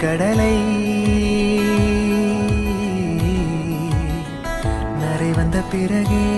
கடலை. நரை வந்த பிறகே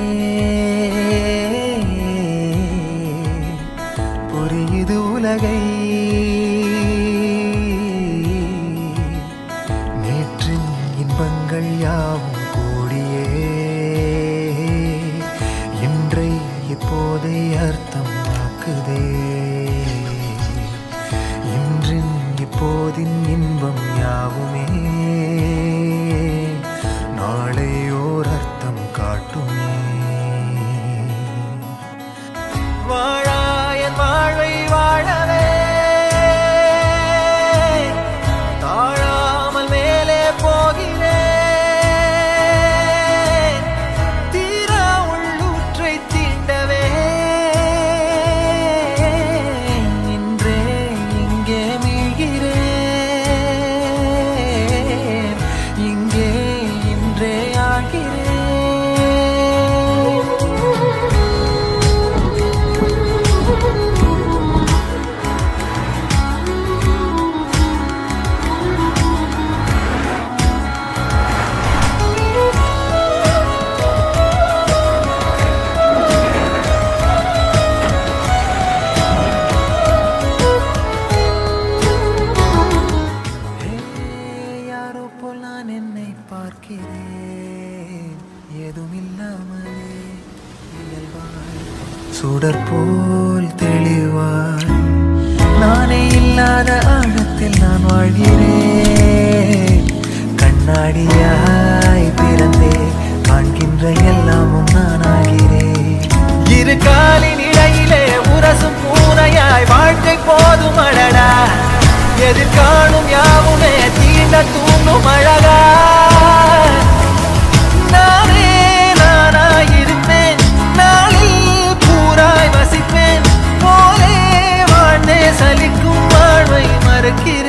பார்க்கிறேன். எதுவும் இல்லாமலே சுடர் போல் தெளிவாய். நானே இல்லாத ஆழத்தில் நான் வாழ்கிறேன். கண்ணாடியா की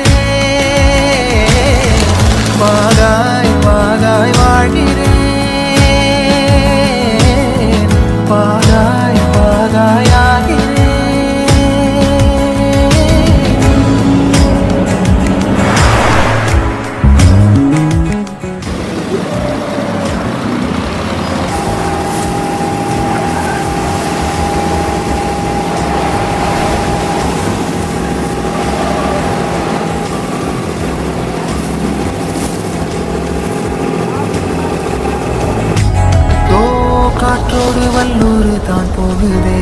போது வல்லூரு தான் போகுதே.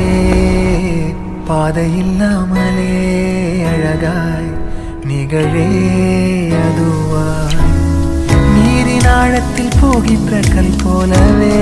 பாதை இல்லாமலே அழகாய் நிகழே அதுவாய் நீரின் ஆழத்தில் போகின்ற கல் போலவே